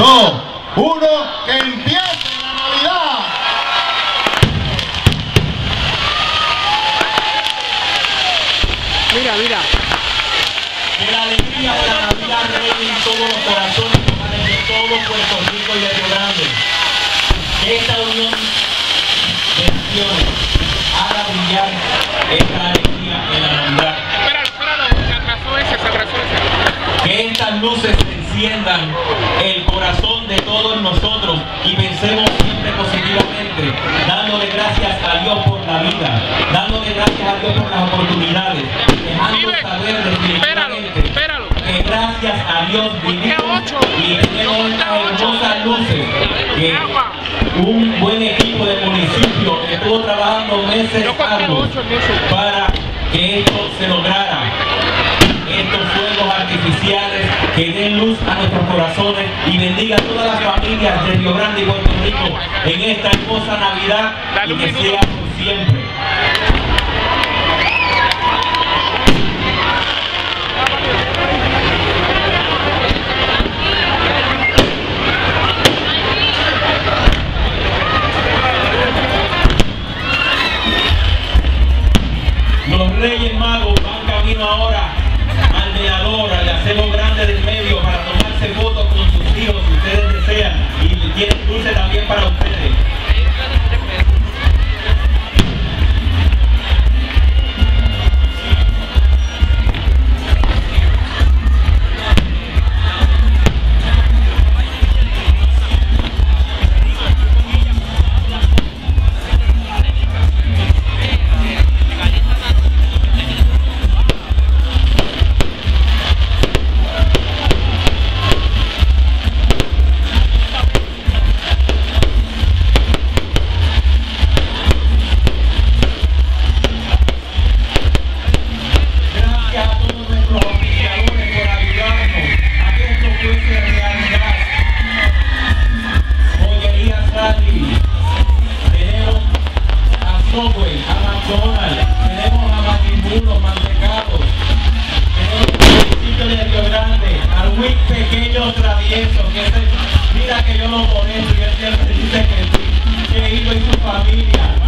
2, 1, que empiece la Navidad. Mira, mira. Que la alegría de la Navidad reine en todos los corazones de todo Puerto Rico y de Río Grande. Que esta unión de naciones haga brillar esta alegría en la Navidad. Espéralo, espéralo, se atrasó ese, se atrasó ese. Que estas luces enciendan el corazón de todos nosotros y pensemos siempre positivamente, dándole gracias a Dios por la vida, dándole gracias a Dios por las oportunidades, dejando saber definitivamente que gracias a Dios vivimos y tenemos estas hermosas luces que un buen equipo del municipio estuvo trabajando meses eso. para que esto se lograra. Que den luz a nuestros corazones y bendiga a todas las familias de Río Grande y Puerto Rico en esta hermosa Navidad y que sea por siempre. Los Reyes Magos Subway, a McDonald's, tenemos a Matimuros, Mantecados, tenemos al municipio de Río Grande, al WIC Pequeño Travieso, que es el- mira que yo lo conozco y él siempre dice que sí, que hizo y su familia.